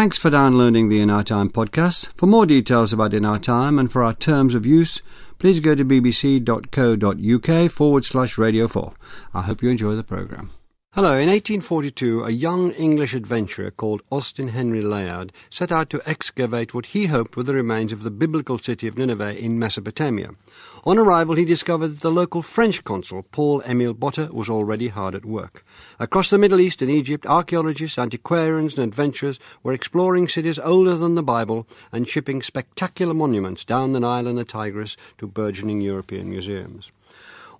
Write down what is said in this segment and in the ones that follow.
Thanks for downloading the In Our Time podcast. For more details about In Our Time and for our terms of use, please go to bbc.co.uk forward slash radio 4. I hope you enjoy the programme. Hello. In 1842, a young English adventurer called Austen Henry Layard set out to excavate what he hoped were the remains of the biblical city of Nineveh in Mesopotamia. On arrival, he discovered that the local French consul, Paul Emile Botta, was already hard at work. Across the Middle East and Egypt, archaeologists, antiquarians, and adventurers were exploring cities older than the Bible and shipping spectacular monuments down the Nile and the Tigris to burgeoning European museums.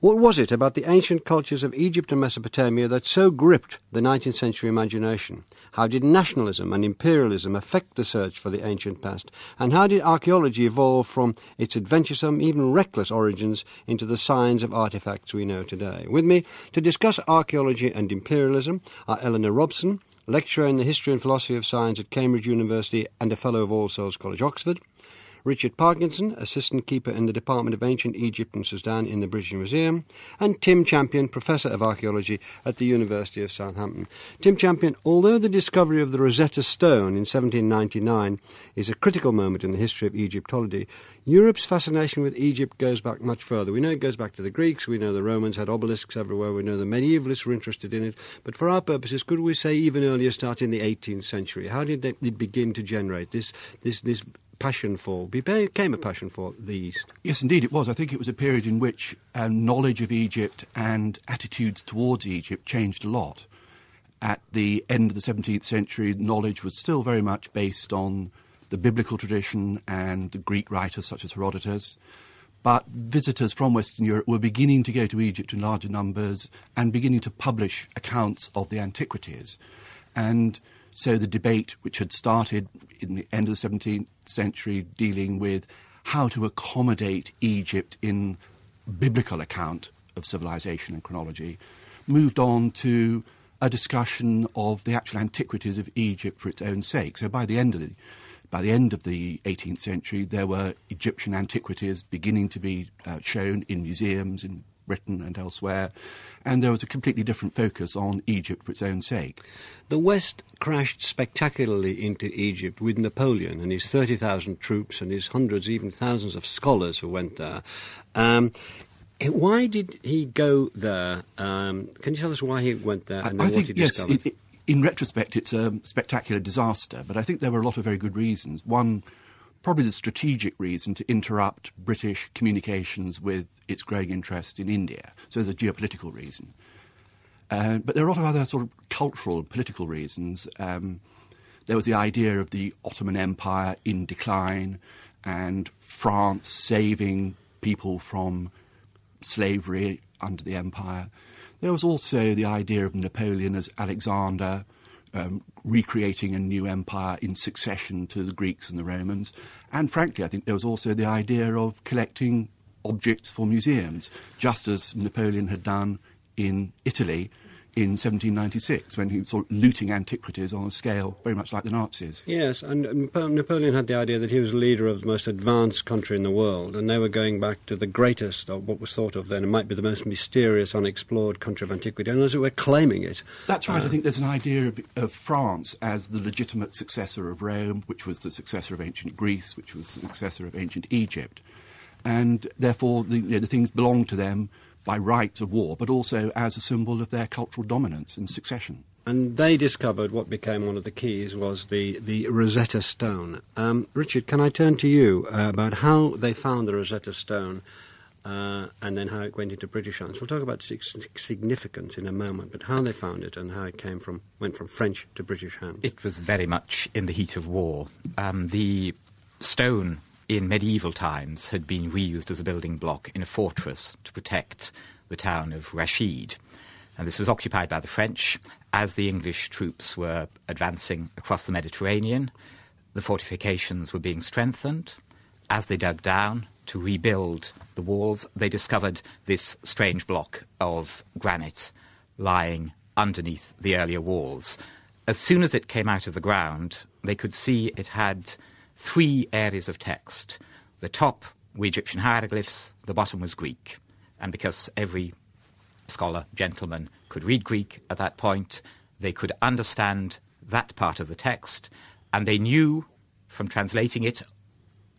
What was it about the ancient cultures of Egypt and Mesopotamia that so gripped the 19th century imagination? How did nationalism and imperialism affect the search for the ancient past? And how did archaeology evolve from its adventuresome, even reckless origins into the signs of artifacts we know today? With me to discuss archaeology and imperialism are Eleanor Robson, lecturer in the history and philosophy of science at Cambridge University and a fellow of All Souls College, Oxford, Richard Parkinson, Assistant Keeper in the Department of Ancient Egypt and Sudan in the British Museum, and Tim Champion, Professor of Archaeology at the University of Southampton. Tim Champion, although the discovery of the Rosetta Stone in 1799 is a critical moment in the history of Egyptology, Europe's fascination with Egypt goes back much further. We know it goes back to the Greeks, we know the Romans had obelisks everywhere, we know the medievalists were interested in it, but for our purposes, could we say even earlier, start in the 18th century? How did it begin to generate this, this, this passion for, became a passion for the East. Yes, indeed it was. I think it was a period in which um, knowledge of Egypt and attitudes towards Egypt changed a lot. At the end of the 17th century, knowledge was still very much based on the biblical tradition and the Greek writers such as Herodotus. But visitors from Western Europe were beginning to go to Egypt in larger numbers and beginning to publish accounts of the antiquities. And so the debate, which had started in the end of the 17th century, dealing with how to accommodate Egypt in biblical account of civilization and chronology, moved on to a discussion of the actual antiquities of Egypt for its own sake. So by the end of the by the end of the 18th century, there were Egyptian antiquities beginning to be uh, shown in museums in Britain and elsewhere, and there was a completely different focus on Egypt for its own sake. The West crashed spectacularly into Egypt with Napoleon and his 30,000 troops and his hundreds, even thousands of scholars who went there. Um, why did he go there? Um, can you tell us why he went there and I, I think, what he yes, discovered? It, in retrospect, it's a spectacular disaster, but I think there were a lot of very good reasons. One, probably the strategic reason to interrupt British communications with its growing interest in India. So there's a geopolitical reason. Uh, but there are a lot of other sort of cultural, and political reasons. Um, there was the idea of the Ottoman Empire in decline and France saving people from slavery under the empire. There was also the idea of Napoleon as Alexander um, recreating a new empire in succession to the Greeks and the Romans. And frankly, I think there was also the idea of collecting objects for museums, just as Napoleon had done in Italy in 1796 when he was sort of looting antiquities on a scale very much like the Nazis. Yes, and Napoleon had the idea that he was the leader of the most advanced country in the world, and they were going back to the greatest of what was thought of then. It might be the most mysterious, unexplored country of antiquity, and as it were, claiming it. That's right. Uh, I think there's an idea of, of, France as the legitimate successor of Rome, which was the successor of ancient Greece, which was the successor of ancient Egypt. And therefore, the, you know, the things belong to them by right of war, but also as a symbol of their cultural dominance and succession. And they discovered what became one of the keys was the, the Rosetta Stone. Um, Richard, can I turn to you uh, about how they found the Rosetta Stone uh, and then how it went into British hands? We'll talk about its significance in a moment, but how they found it and how it came from went from French to British hands. It was very much in the heat of war. Um, the stone in medieval times had been reused as a building block in a fortress to protect the town of Rashid. And this was occupied by the French as the English troops were advancing across the Mediterranean. The fortifications were being strengthened. As they dug down to rebuild the walls, they discovered this strange block of granite lying underneath the earlier walls. As soon as it came out of the ground, they could see it had three areas of text. The top were Egyptian hieroglyphs, the bottom was Greek. And because every scholar, gentleman, could read Greek at that point, they could understand that part of the text And they knew from translating it,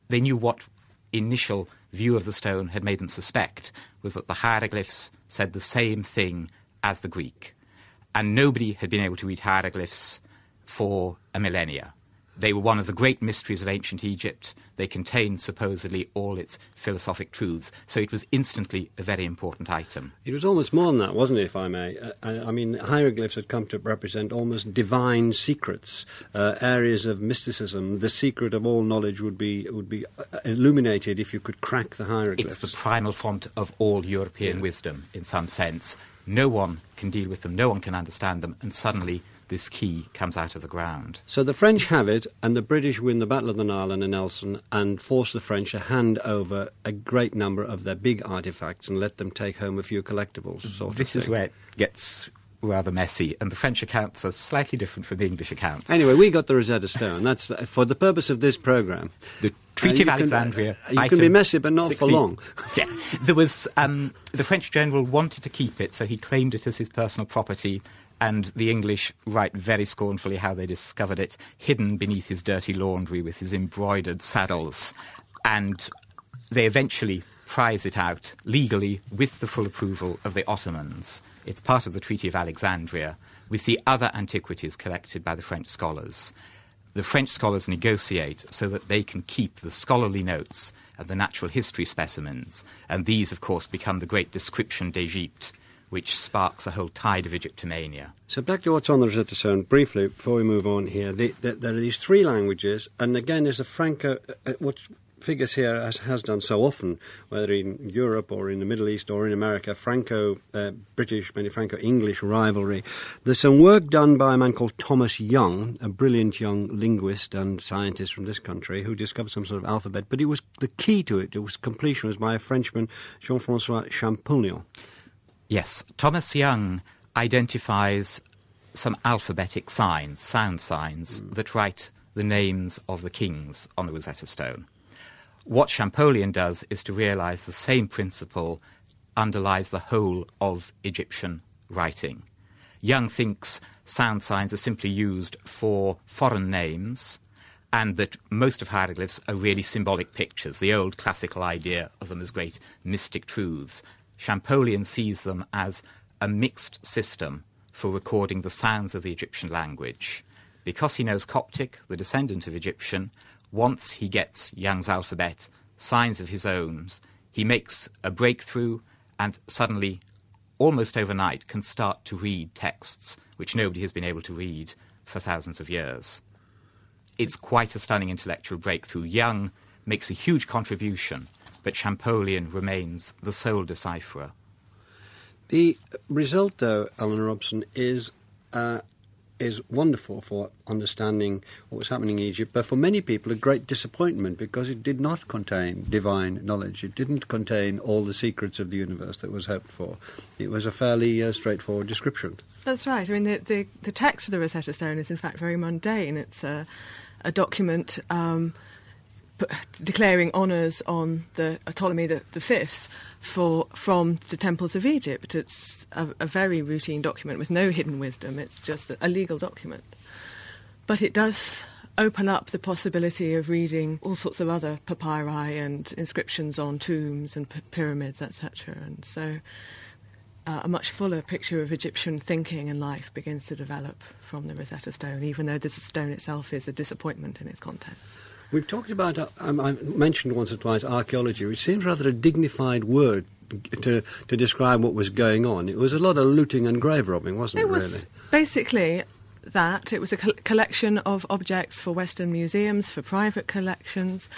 they knew what initial view of the stone had made them suspect was that the hieroglyphs said the same thing as the Greek. And nobody had been able to read hieroglyphs for a millennia. They were one of the great mysteries of ancient Egypt. They contained supposedly all its philosophic truths. So it was instantly a very important item. It was almost more than that, wasn't it, if I may? Uh, I, I mean, hieroglyphs had come to represent almost divine secrets, uh, areas of mysticism. The secret of all knowledge would be, would be uh, illuminated if you could crack the hieroglyphs. It's the primal font of all European yeah. wisdom, in some sense. No one can deal with them, no one can understand them, and suddenly this key comes out of the ground. So the French have it, and the British win the Battle of the Nile and Nelson and force the French to hand over a great number of their big artifacts and let them take home a few collectibles. Sort this is where it gets rather messy, and the French accounts are slightly different from the English accounts. Anyway, we got the Rosetta Stone. That's for the purpose of this program. The Treaty uh, of Alexandria. Can, uh, you can be messy, but not 16. for long. yeah, there was um, the French general wanted to keep it, so he claimed it as his personal property and the English write very scornfully how they discovered it, hidden beneath his dirty laundry with his embroidered saddles. And they eventually prize it out legally with the full approval of the Ottomans. It's part of the Treaty of Alexandria with the other antiquities collected by the French scholars. The French scholars negotiate so that they can keep the scholarly notes and the natural history specimens, and these, of course, become the great description d'Egypte which sparks a whole tide of Egyptomania. So back to what's on the Rosetta Stone briefly before we move on here. The, the, there are these three languages, and again, there's a Franco. Uh, uh what figures here as has done so often, whether in Europe or in the Middle East or in America, Franco-British, uh, maybe Franco-English rivalry. There's some work done by a man called Thomas Young, a brilliant young linguist and scientist from this country, who discovered some sort of alphabet. But it was the key to it. It was completion was by a Frenchman, Jean-François Champollion. Yes, Thomas Young identifies some alphabetic signs, sound signs, mm. that write the names of the kings on the Rosetta Stone. What Champollion does is to realize the same principle underlies the whole of Egyptian writing. Young thinks sound signs are simply used for foreign names and that most of hieroglyphs are really symbolic pictures, the old classical idea of them as great mystic truths. Champollion sees them as a mixed system for recording the sounds of the Egyptian language. Because he knows Coptic, the descendant of Egyptian, once he gets Young's alphabet, signs of his own, he makes a breakthrough and suddenly, almost overnight, can start to read texts which nobody has been able to read for thousands of years. It's quite a stunning intellectual breakthrough. Young makes a huge contribution but Champollion remains the sole decipherer. The result, though, Eleanor Robson, is uh, is wonderful for understanding what was happening in Egypt, but for many people, a great disappointment because it did not contain divine knowledge. It didn't contain all the secrets of the universe that was hoped for. It was a fairly uh, straightforward description. That's right. I mean, the, the, the, text of the Rosetta Stone is, in fact, very mundane. It's a, a document. Um, declaring honours on the Ptolemy the, the Fifth for from the temples of Egypt. It's a, a, very routine document with no hidden wisdom. It's just a, legal document, but it does open up the possibility of reading all sorts of other papyri and inscriptions on tombs and pyramids, etc. And so. Uh, a much fuller picture of Egyptian thinking and life begins to develop from the Rosetta Stone, even though the stone itself is a disappointment in its contents. We've talked about, uh, um, I mentioned once or twice archaeology, which seems rather a dignified word to, to describe what was going on. It was a lot of looting and grave robbing, wasn't it, it was really? Basically, that. It was a co- collection of objects for Western museums, for private collections.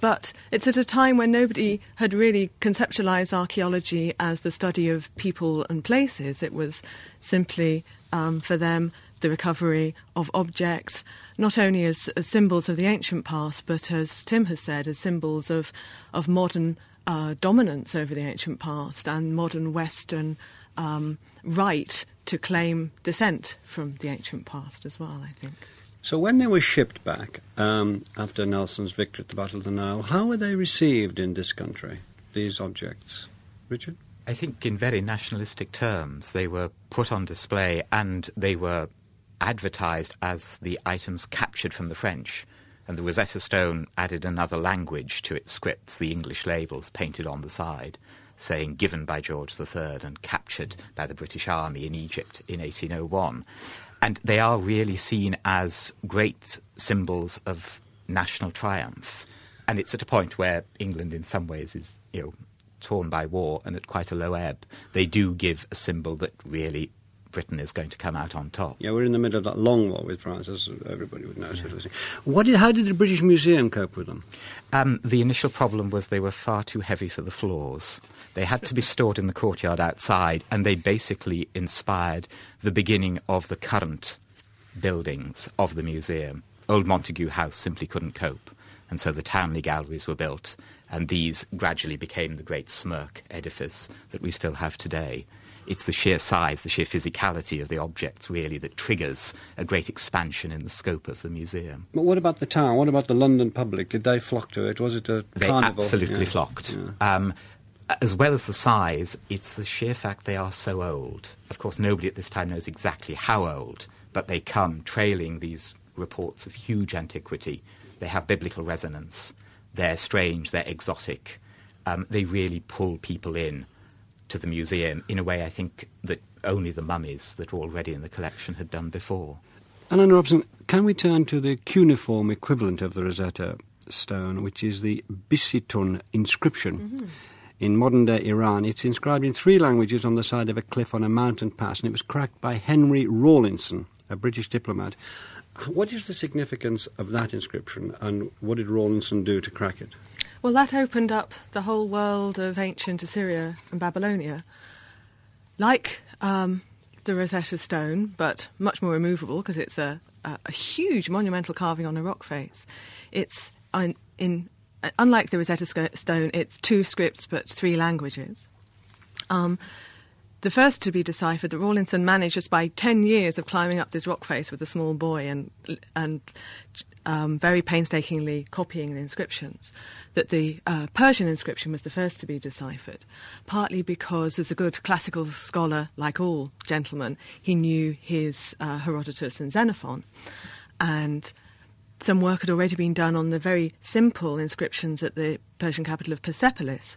But it's at a time when nobody had really conceptualized archaeology as the study of people and places. It was simply, um, for them, the recovery of objects, not only as, as, symbols of the ancient past, but as Tim has said, as symbols of, of modern uh, dominance over the ancient past and modern Western um, right to claim descent from the ancient past as well, I think. So, when they were shipped back um, after Nelson's victory at the Battle of the Nile, how were they received in this country, these objects? Richard? I think in very nationalistic terms. They were put on display and they were advertised as the items captured from the French. And the Rosetta Stone added another language to its scripts, the English labels painted on the side, saying given by George III and captured by the British Army in Egypt in 1801. And they are really seen as great symbols of national triumph. And it's at a point where England, in some ways, is you know torn by war and at quite a low ebb. They do give a symbol that really Britain is going to come out on top. Yeah, we're in the middle of that long war with France, as everybody would know. Yeah. What did, how did the British Museum cope with them? Um, the initial problem was they were far too heavy for the floors. They had to be stored in the courtyard outside, and they basically inspired the beginning of the current buildings of the museum. Old Montague House simply couldn't cope, and so the Townley galleries were built, and these gradually became the great Smirke edifice that we still have today it's the sheer size, the sheer physicality of the objects, really, that triggers a great expansion in the scope of the museum. But what about the town? What about the London public? Did they flock to it? Was it a they carnival? absolutely yeah. flocked. Yeah. Um, as well as the size, it's the sheer fact they are so old. Of course, nobody at this time knows exactly how old, but they come trailing these reports of huge antiquity. They have biblical resonance. They're strange. They're exotic. Um, they really pull people in to the museum in a way I think that only the mummies that were already in the collection had done before. Eleanor Robson, can we turn to the cuneiform equivalent of the Rosetta Stone, which is the Bisitun inscription? Mm-hmm. In modern day Iran, it's inscribed in three languages on the side of a cliff on a mountain pass, and it was cracked by Henry Rawlinson, a British diplomat. What is the significance of that inscription, and what did Rawlinson do to crack it? Well, that opened up the whole world of ancient Assyria and Babylonia. Like um, the Rosetta Stone, but much more immovable because it's a, a, a, huge monumental carving on a rock face. It's in, in unlike the Rosetta Stone, it's two scripts but three languages. Um, the first to be deciphered that Rawlinson managed just by 10 years of climbing up this rock face with a small boy and, and um, very painstakingly copying the inscriptions, that the uh, Persian inscription was the first to be deciphered, partly because, as a good classical scholar, like all gentlemen, he knew his uh, Herodotus and Xenophon. And some work had already been done on the very simple inscriptions at the Persian capital of Persepolis.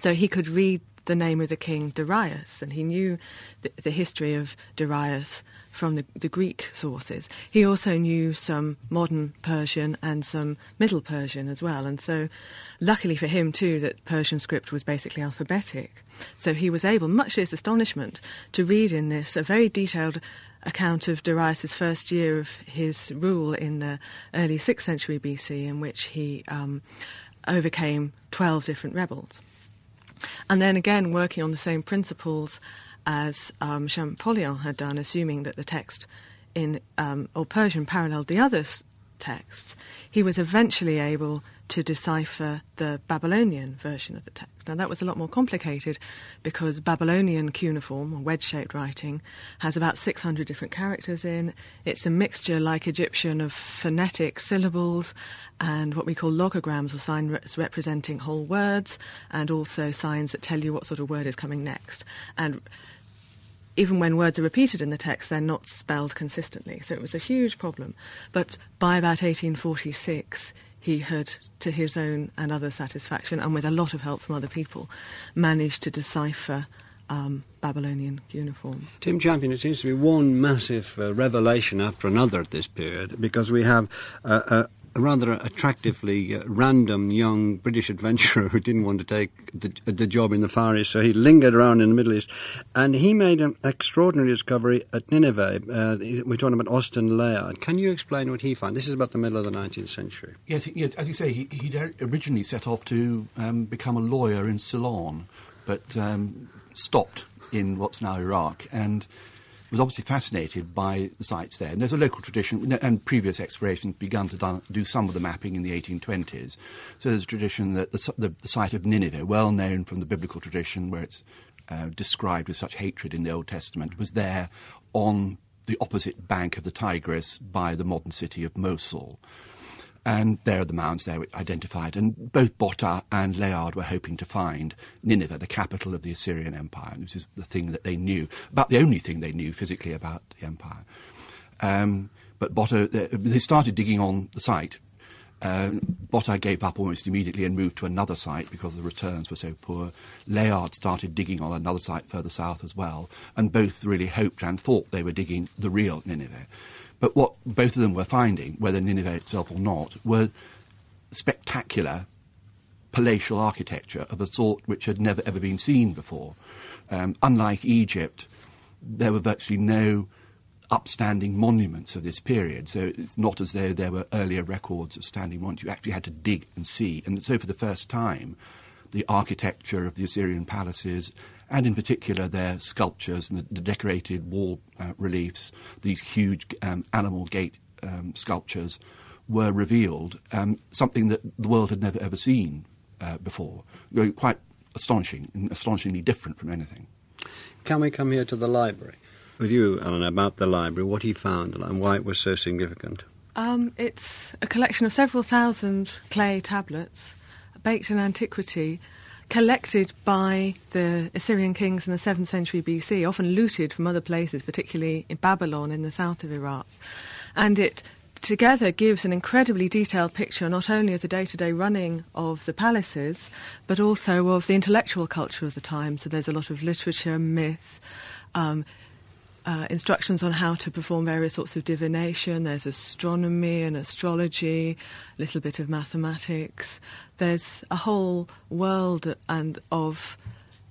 So he could read the name of the king Darius, and he knew the, the history of Darius from the, the, Greek sources. He also knew some modern Persian and some Middle Persian as well, and so luckily for him too that Persian script was basically alphabetic. So he was able, much to his astonishment, to read in this a very detailed account of Darius's first year of his rule in the early 6th century BC, in which he um, overcame 12 different rebels. And then again, working on the same principles as um, Champollion had done, assuming that the text in um, or Persian paralleled the other texts, he was eventually able to decipher the Babylonian version of the text. Now, that was a lot more complicated because Babylonian cuneiform, or wedge shaped writing, has about 600 different characters in. It's a mixture, like Egyptian, of phonetic syllables and what we call logograms, or signs representing whole words, and also signs that tell you what sort of word is coming next. And even when words are repeated in the text, they're not spelled consistently. So it was a huge problem. But by about 1846, he had, to his own and other satisfaction, and with a lot of help from other people, managed to decipher um, Babylonian cuneiform. Tim Champion, it seems to be one massive uh, revelation after another at this period because we have uh, a rather attractively uh, random young British adventurer who didn't want to take the, the, job in the Far East, so he lingered around in the Middle East, and he made an extraordinary discovery at Nineveh. Uh, we're talking about Austen Layard. Can you explain what he found? This is about the middle of the 19th century. Yes, yes as you say, he, he originally set off to um, become a lawyer in Ceylon, but um, stopped in what's now Iraq, and was obviously fascinated by the sites there. And there's a local tradition, and previous explorations begun to do some of the mapping in the 1820s. So there's a tradition that the, the, the site of Nineveh, well known from the biblical tradition where it's uh, described with such hatred in the Old Testament, was there on the opposite bank of the Tigris by the modern city of Mosul. And there are the mounds there identified. And both Botta and Layard were hoping to find Nineveh, the capital of the Assyrian Empire. This is the thing that they knew, about the only thing they knew physically about the empire. Um, but Botta, they started digging on the site. Uh, Botta gave up almost immediately and moved to another site because the returns were so poor. Layard started digging on another site further south as well, and both really hoped and thought they were digging the real Nineveh. But what both of them were finding, whether Nineveh itself or not, were spectacular palatial architecture of a sort which had never ever been seen before. Um, unlike Egypt, there were virtually no upstanding monuments of this period. So it's not as though there were earlier records of standing monuments. You actually had to dig and see. And so for the first time, the architecture of the Assyrian palaces, and in particular their sculptures and the, the decorated wall uh, reliefs, these huge um, animal gate um, sculptures, were revealed, um, something that the world had never ever seen uh, before. Quite astonishing, and astonishingly different from anything. Can we come here to the library? With you, Eleanor, about the library, what he found and why it was so significant? Um, it's a collection of several thousand clay tablets, baked in antiquity, collected by the Assyrian kings in the 7th century BC, often looted from other places, particularly in Babylon in the south of Iraq. And it together gives an incredibly detailed picture not only of the day to day running of the palaces, but also of the intellectual culture of the time. So there's a lot of literature, myth, um, uh, instructions on how to perform various sorts of divination. There's astronomy and astrology, a little bit of mathematics. There's a whole world and of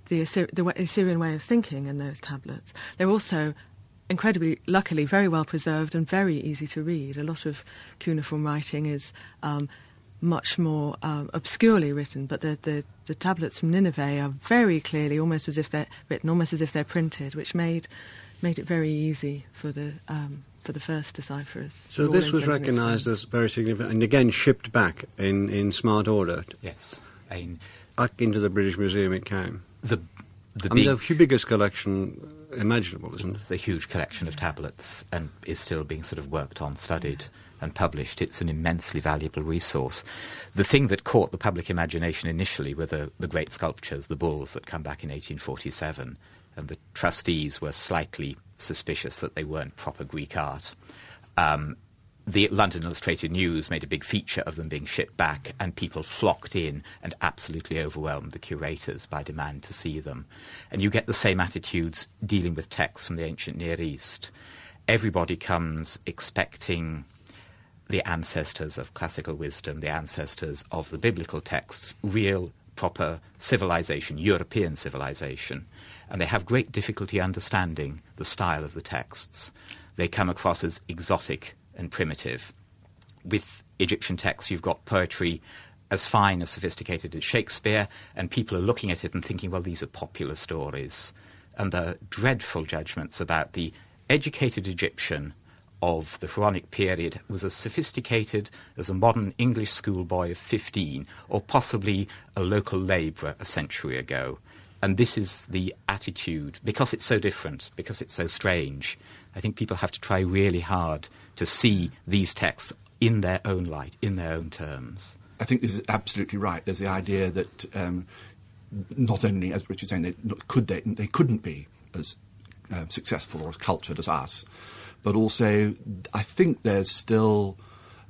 the, the Assyrian way of thinking in those tablets. They're also incredibly, luckily, very well preserved and very easy to read. A lot of cuneiform writing is um, much more um, obscurely written, but the, the, the, tablets from Nineveh are very clearly, almost as if they're written, almost as if they're printed, which made made it very easy for the um, for the first decipherers. So this was recognised as very significant, and again shipped back in, in smart order. Yes, I back into the British Museum it came. The the, I mean, the biggest collection imaginable, isn't it's it? It's a huge collection of tablets and is still being sort of worked on, studied, and published. It's an immensely valuable resource. The thing that caught the public imagination initially were the, the great sculptures, the bulls that come back in 1847, and the trustees were slightly suspicious that they weren't proper Greek art. Um, the London Illustrated News made a big feature of them being shipped back, and people flocked in and absolutely overwhelmed the curators by demand to see them. And you get the same attitudes dealing with texts from the ancient Near East. Everybody comes expecting the ancestors of classical wisdom, the ancestors of the biblical texts, real, proper civilization, European civilization. And they have great difficulty understanding the style of the texts. They come across as exotic and primitive. With Egyptian texts, you've got poetry as fine, as sophisticated as Shakespeare, and people are looking at it and thinking, well, these are popular stories. And the dreadful judgments about the educated Egyptian of the Pharaonic period was as sophisticated as a modern English schoolboy of 15, or possibly a local labourer a century ago. And this is the attitude, because it's so different, because it's so strange. I think people have to try really hard to see these texts in their own light, in their own terms. I think this is absolutely right. There's the idea that um, not only, as Richard's saying, they, could they, they couldn't be as uh, successful or as cultured as us, but also I think there's still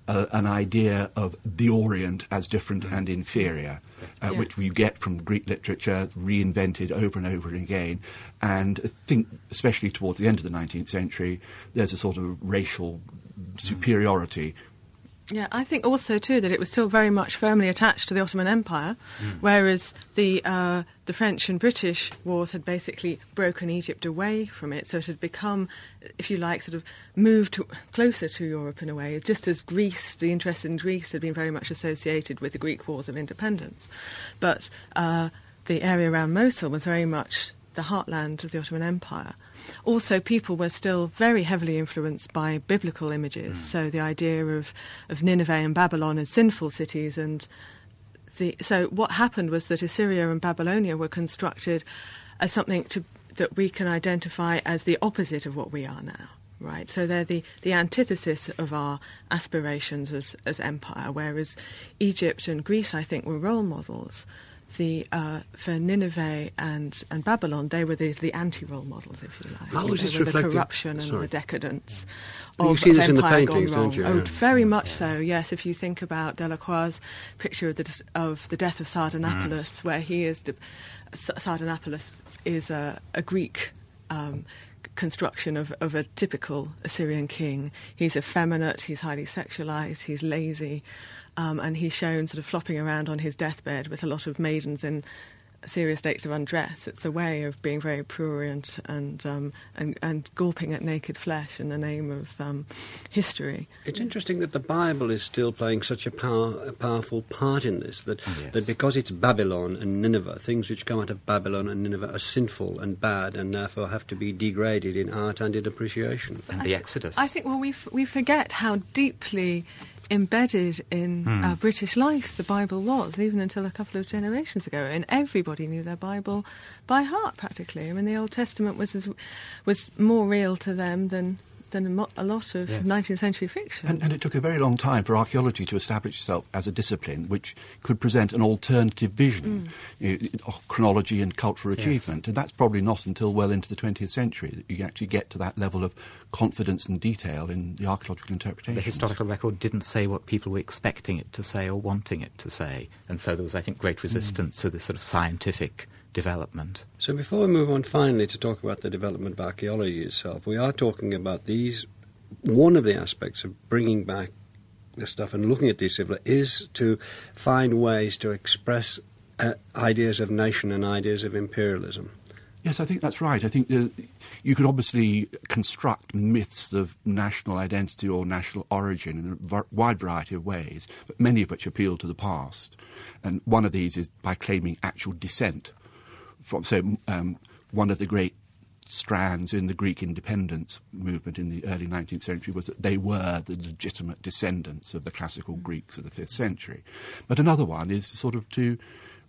uh, an idea of the Orient as different mm. and inferior, uh, yeah. which we get from Greek literature, reinvented over and over again. And I think, especially towards the end of the 19th century, there's a sort of racial superiority yeah, I think also too that it was still very much firmly attached to the Ottoman Empire, mm. whereas the uh, the French and British wars had basically broken Egypt away from it. So it had become, if you like, sort of moved to, closer to Europe in a way. Just as Greece, the interest in Greece had been very much associated with the Greek wars of independence, but uh, the area around Mosul was very much the heartland of the Ottoman Empire. Also, people were still very heavily influenced by biblical images. Mm. So the idea of, of Nineveh and Babylon as sinful cities and the, so what happened was that Assyria and Babylonia were constructed as something to, that we can identify as the opposite of what we are now. Right, so they're the, the antithesis of our aspirations as, as empire, whereas Egypt and Greece, I think, were role models the uh, for Nineveh and, and Babylon, they were the, the anti-role models, if you like. How You was know, this were the reflected- corruption and Sorry. the decadence You of, see of this in the paintings, don't you? Oh, Yeah. very much so. Yes, if you think about Delacroix's picture of the of the death of. Sardanapalus, where he is de- Sardanapalus is a, a Greek. Um, construction of, of a typical Assyrian king. He's effeminate, he's highly sexualized, he's lazy, um, and he's shown sort of flopping around on his deathbed with a lot of maidens in serious states of undress. It's a way of being very prurient and um, and, and gawping at naked flesh in the name of um, history. It's interesting that the Bible is still playing such a, power, a powerful part in this. That, Oh, yes. that because it's Babylon and Nineveh, things which come out of Babylon and Nineveh are sinful and bad and therefore have to be degraded in art and in appreciation. And the Exodus. I think, well, we, f- we forget how deeply embedded in uh, British life the Bible was, even until a couple of generations ago. And everybody knew their Bible by heart, practically. I mean, the Old Testament was, as, was more real to them than, than a, mo- a lot of Yes. 19th century fiction. And, and it took a very long time for archaeology to establish itself as a discipline which could present an alternative vision mm. you know, of chronology and cultural Yes. achievement. And that's probably not until well into the 20th century that you actually get to that level of confidence and detail in the archaeological interpretation. the historical record didn't say what people were expecting it to say or wanting it to say. And so there was, I think, great resistance mm. to this sort of scientific development. So before we move on finally to talk about the development of archaeology itself, we are talking about these. One of the aspects of bringing back the stuff and looking at these civil is to find ways to express uh, ideas of nation and ideas of imperialism. Yes, I think that's right. I think uh, you could obviously construct myths of national identity or national origin in a wide variety of ways, but many of which appeal to the past. And one of these is by claiming actual descent from, so, um, one of the great strands in the Greek independence movement in the early 19th century was that they were the legitimate descendants of the classical Greeks of the 5th century. But another one is sort of to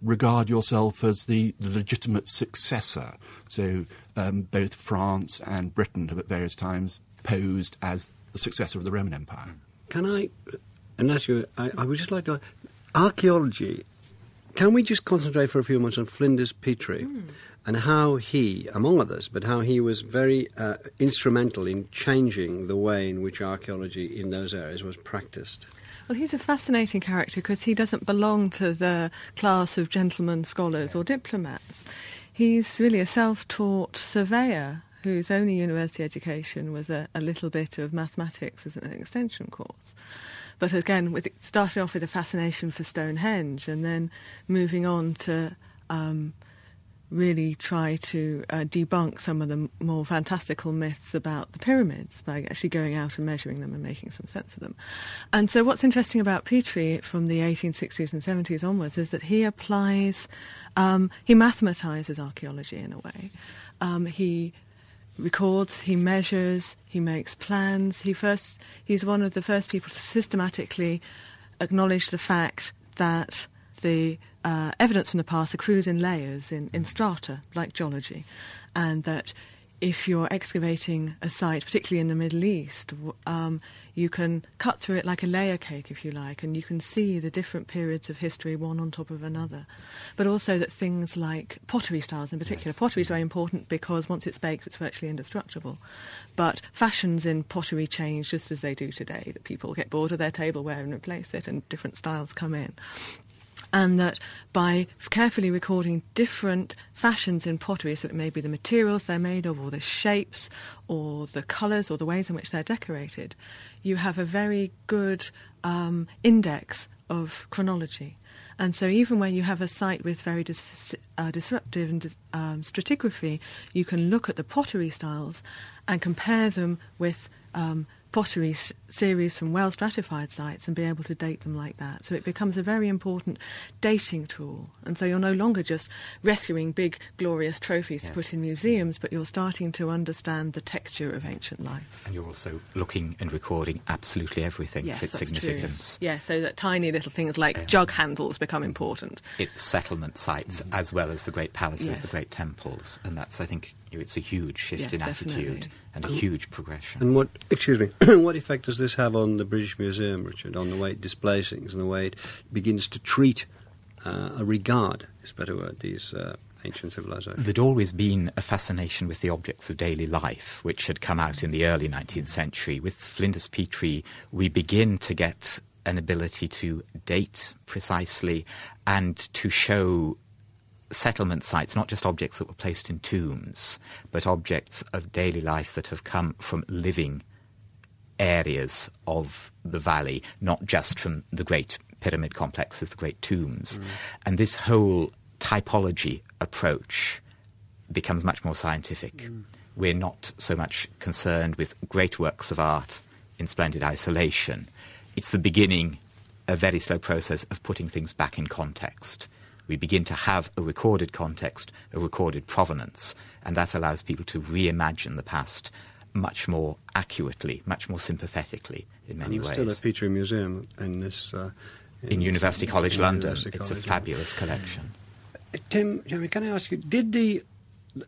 regard yourself as the, the legitimate successor. So um, both France and Britain have at various times posed as the successor of the Roman Empire. Can I, unless you, I, I would just like to, archaeology. Can we just concentrate for a few moments on Flinders Petrie and how he, among others, but how he was very uh, instrumental in changing the way in which archaeology in those areas was practiced? Well, he's a fascinating character because he doesn't belong to the class of gentlemen scholars or diplomats. He's really a self taught surveyor whose only university education was a, a little bit of mathematics as an extension course. But again, with, started off with a fascination for Stonehenge and then moving on to um, really try to uh, debunk some of the more fantastical myths about the pyramids by actually going out and measuring them and making some sense of them. And so, what's interesting about Petrie from the 1860s and 70s onwards is that he applies, um, he mathematizes archaeology in a way. Um, he records, he measures, he makes plans. He first, he's one of the first people to systematically acknowledge the fact that the uh, evidence from the past accrues in layers, in, in strata, like geology, and that if you're excavating a site, particularly in the Middle East, um, you can cut through it like a layer cake, if you like, and you can see the different periods of history one on top of another. But also that things like pottery styles in particular, Yes. pottery is very important because once it's baked, it's virtually indestructible. But fashions in pottery change just as they do today, that people get bored of their tableware and replace it, and different styles come in and that by carefully recording different fashions in pottery, so it may be the materials they're made of, or the shapes, or the colours, or the ways in which they're decorated, you have a very good um, index of chronology. And so, even when you have a site with very dis- uh, disruptive and dis- um, stratigraphy, you can look at the pottery styles and compare them with um, pottery s- series from well stratified sites and be able to date them like that. So it becomes a very important dating tool. And so you're no longer just rescuing big, glorious trophies to put in museums, but you're starting to understand the texture of ancient life. And you're also looking and recording absolutely everything Yes, for its significance. True. Yeah, so that tiny little things like jug handles become important. Its settlement sites, mm-hmm. as well as the great palaces, Yes. the great temples. And that's, I think, it's a huge shift Yes, in definitely. attitude and a huge progression. And what, excuse me, what effect does this have on the British Museum, Richard, on the way it displays things and the way it begins to treat uh, a regard, is a better word, these uh, ancient civilizations? There'd always been a fascination with the objects of daily life, which had come out in the early 19th century. With Flinders Petrie, we begin to get an ability to date precisely and to show settlement sites, not just objects that were placed in tombs, but objects of daily life that have come from living areas of the valley, not just from the great pyramid complexes, the great tombs. Mm. And this whole typology approach becomes much more scientific. Mm. We're not so much concerned with great works of art in splendid isolation. It's the beginning, a very slow process of putting things back in context we begin to have a recorded context, a recorded provenance, and that allows people to reimagine the past much more accurately, much more sympathetically in many and ways. Still a Petrie Museum in this. Uh, in, in, University College in London, University it's College, a fabulous collection. Tim, can I ask you? Did the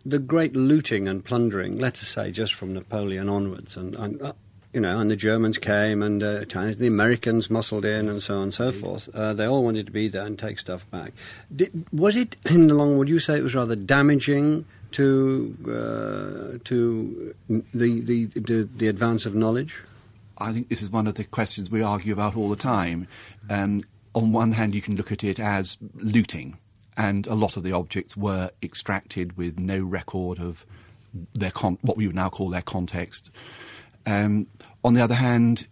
the great looting and plundering, let us say, just from Napoleon onwards, and, and uh, you know, and the Germans came and uh, the Americans muscled in and so on and so forth. Uh, they all wanted to be there and take stuff back. Did, was it in the long? Would you say it was rather damaging to uh, to the, the, the the advance of knowledge? I think this is one of the questions we argue about all the time. Um, on one hand, you can look at it as looting, and a lot of the objects were extracted with no record of their con- what we would now call their context. Um, on the other hand,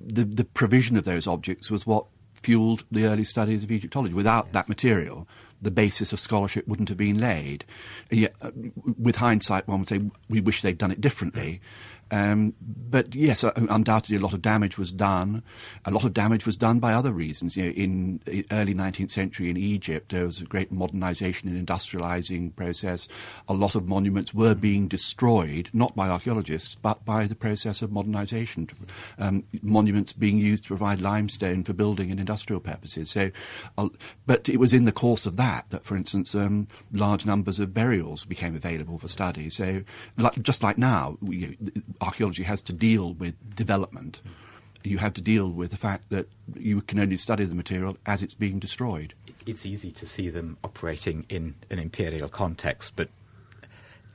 the, the provision of those objects was what fueled the early studies of Egyptology. Without yes. that material, the basis of scholarship wouldn't have been laid. Yet, uh, with hindsight, one would say we wish they'd done it differently. Um, but yes, uh, undoubtedly, a lot of damage was done. A lot of damage was done by other reasons. You know, in early 19th century in Egypt, there was a great modernization and industrializing process. A lot of monuments were being destroyed, not by archaeologists, but by the process of modernization. Um, monuments being used to provide limestone for building and industrial purposes. So, uh, but it was in the course of that that, for instance, um, large numbers of burials became available for study. So, like, just like now, we, archaeology has to deal with development. You have to deal with the fact that you can only study the material as it's being destroyed. It's easy to see them operating in an imperial context, but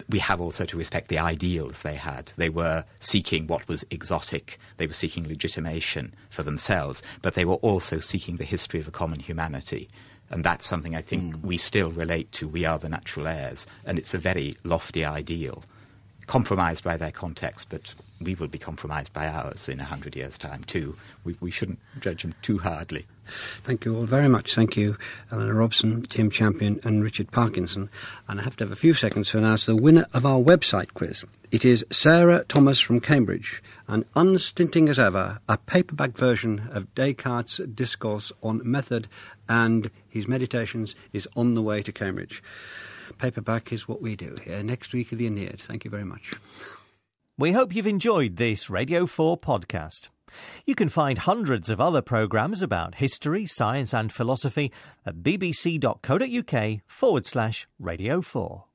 we have also to respect the ideals they had. They were seeking what was exotic, they were seeking legitimation for themselves, but they were also seeking the history of a common humanity. And that's something I think mm. we still relate to. We are the natural heirs, and it's a very lofty ideal compromised by their context, but we will be compromised by ours in a hundred years' time too. We, we shouldn't judge them too hardly. Thank you all very much. Thank you, Eleanor Robson, Tim Champion, and Richard Parkinson. And I have to have a few seconds to announce the winner of our website quiz. It is Sarah Thomas from Cambridge, and unstinting as ever, a paperback version of Descartes' discourse on method and his meditations is on the way to Cambridge paperback is what we do here. Next week of the Aeneid. Thank you very much. We hope you've enjoyed this Radio 4 podcast. You can find hundreds of other programmes about history, science, and philosophy at bbc.co.uk forward slash Radio 4.